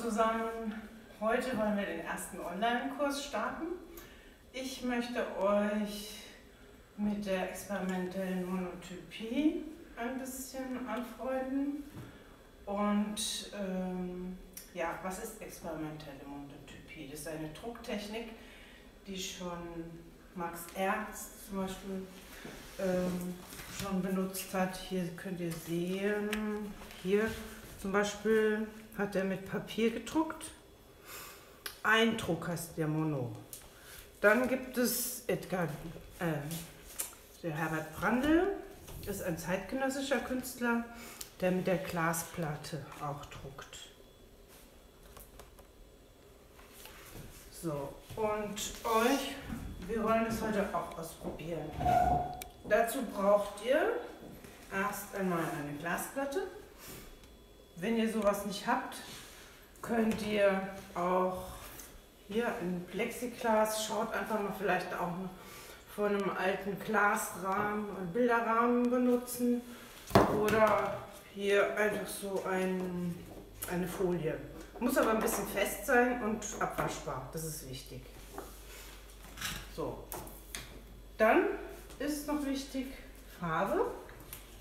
zusammen, heute wollen wir den ersten Online-Kurs starten. Ich möchte euch mit der experimentellen Monotypie ein bisschen anfreunden. Und ähm, ja, was ist experimentelle Monotypie? Das ist eine Drucktechnik, die schon Max Ernst zum Beispiel ähm, schon benutzt hat. Hier könnt ihr sehen, hier zum Beispiel hat er mit Papier gedruckt. Ein Druck heißt der Mono. Dann gibt es Edgar, äh, der Herbert Brandl, ist ein zeitgenössischer Künstler, der mit der Glasplatte auch druckt. So, und euch, wir wollen das heute auch ausprobieren. Dazu braucht ihr erst einmal eine Glasplatte. Wenn ihr sowas nicht habt, könnt ihr auch hier in Plexiglas, schaut einfach mal vielleicht auch von einem alten Glasrahmen, einen Bilderrahmen benutzen oder hier einfach so ein, eine Folie. Muss aber ein bisschen fest sein und abwaschbar, das ist wichtig. So, dann ist noch wichtig Farbe.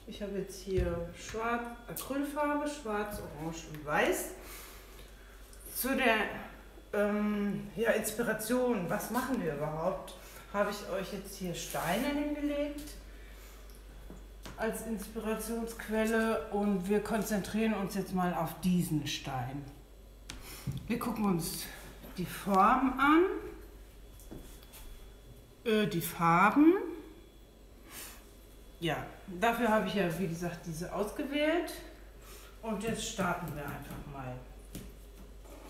Ich habe jetzt hier Schwarz, Acrylfarbe, Schwarz, Orange und Weiß. Zu der ähm, ja, Inspiration, was machen wir überhaupt, habe ich euch jetzt hier Steine hingelegt als Inspirationsquelle und wir konzentrieren uns jetzt mal auf diesen Stein. Wir gucken uns die Form an, äh, die Farben ja, dafür habe ich ja, wie gesagt, diese ausgewählt. Und jetzt starten wir einfach mal.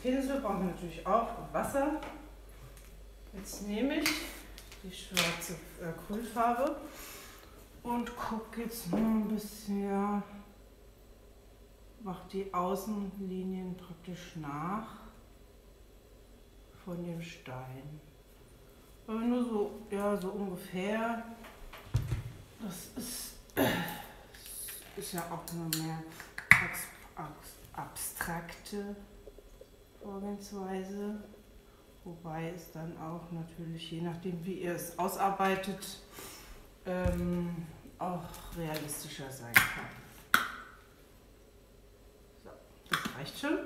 Pinsel brauchen wir natürlich auch und Wasser. Jetzt nehme ich die schwarze Acrylfarbe und gucke jetzt nur ein bisschen, mache die Außenlinien praktisch nach von dem Stein. Aber nur so, ja, so ungefähr das ist, ist ja auch nur mehr abstrakte Vorgehensweise, wobei es dann auch natürlich, je nachdem wie ihr es ausarbeitet, ähm, auch realistischer sein kann. So, das reicht schon.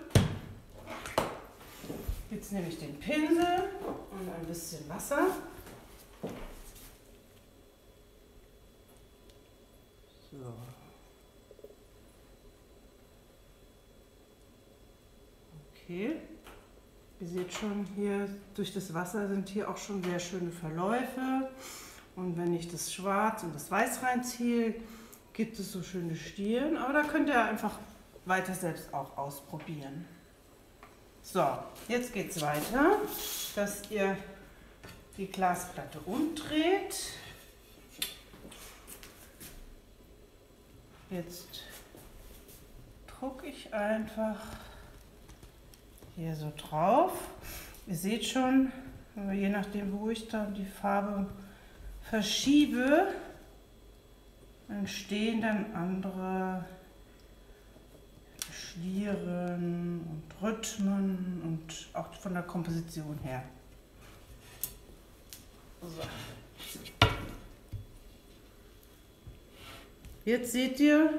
Jetzt nehme ich den Pinsel und ein bisschen Wasser. So. Okay. Ihr seht schon hier, durch das Wasser sind hier auch schon sehr schöne Verläufe. Und wenn ich das Schwarz und das Weiß reinziehe, gibt es so schöne Stielen. Aber da könnt ihr einfach weiter selbst auch ausprobieren. So, jetzt geht es weiter, dass ihr die Glasplatte umdreht. Jetzt drucke ich einfach hier so drauf. Ihr seht schon, je nachdem, wo ich dann die Farbe verschiebe, entstehen dann andere Schlieren und Rhythmen und auch von der Komposition her. So. Jetzt seht ihr,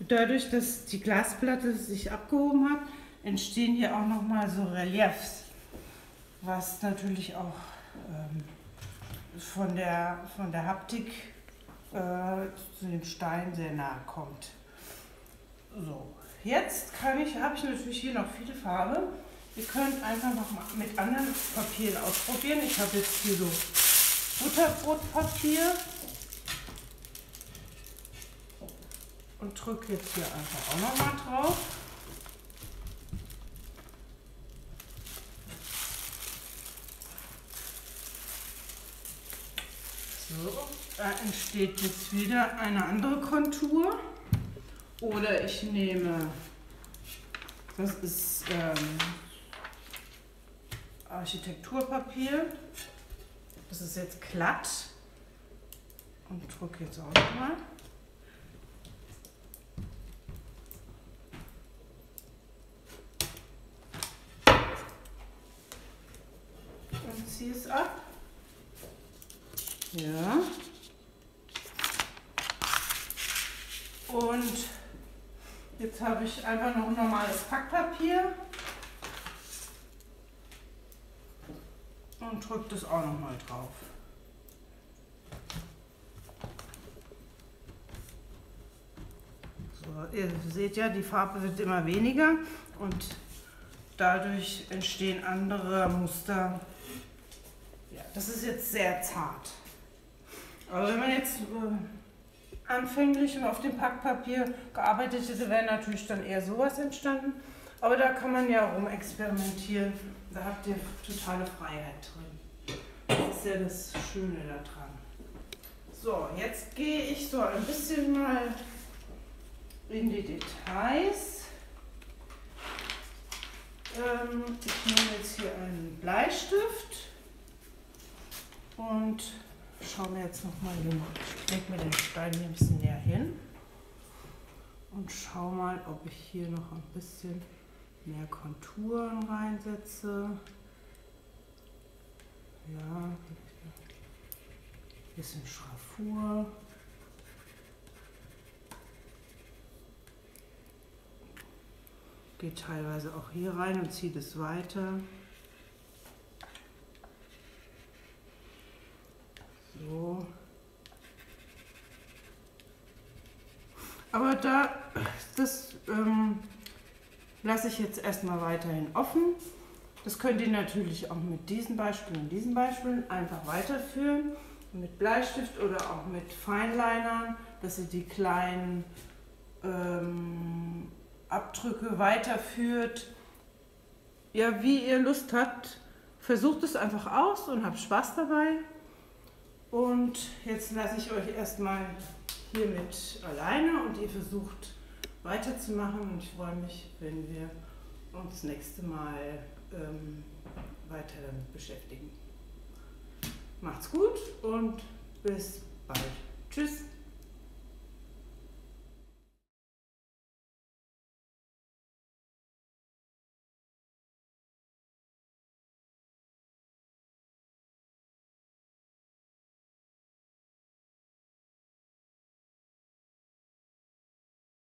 dadurch, dass die Glasplatte sich abgehoben hat, entstehen hier auch nochmal so Reliefs, was natürlich auch ähm, von, der, von der Haptik äh, zu dem Stein sehr nahe kommt. So, jetzt kann ich, habe ich natürlich hier noch viele Farbe. Ihr könnt einfach noch mit anderen Papieren ausprobieren. Ich habe jetzt hier so Butterbrotpapier und drücke jetzt hier einfach auch noch mal drauf. Da entsteht jetzt wieder eine andere Kontur. Oder ich nehme, das ist ähm, Architekturpapier. Das ist jetzt glatt. Und drücke jetzt auch mal. Und ziehe es ab. Ja. Habe ich einfach noch ein normales Packpapier. Und drücke das auch noch mal drauf. So, ihr seht ja, die Farbe wird immer weniger und dadurch entstehen andere Muster. Ja, das ist jetzt sehr zart. Aber wenn man jetzt anfänglich auf dem Packpapier gearbeitet hätte, wäre natürlich dann eher sowas entstanden. Aber da kann man ja rum experimentieren. Da habt ihr totale Freiheit drin. Das ist ja das Schöne daran. So, jetzt gehe ich so ein bisschen mal in die Details. Ähm, ich nehme jetzt hier einen Bleistift und schaue mir jetzt nochmal hin. Ich lege mir den Stein hier ein bisschen näher hin und schaue mal, ob ich hier noch ein bisschen mehr Konturen reinsetze. Ja, ein bisschen Schraffur. Geht teilweise auch hier rein und zieht es weiter. So. Aber da, das ähm, lasse ich jetzt erstmal weiterhin offen. Das könnt ihr natürlich auch mit diesen Beispielen und diesen Beispielen einfach weiterführen. Mit Bleistift oder auch mit Feinlinern, dass ihr die kleinen ähm, Abdrücke weiterführt. Ja, wie ihr Lust habt, versucht es einfach aus und habt Spaß dabei. Und jetzt lasse ich euch erstmal hiermit alleine und ihr versucht weiterzumachen. Und ich freue mich, wenn wir uns das nächste Mal ähm, weiter damit beschäftigen. Macht's gut und bis bald. Tschüss.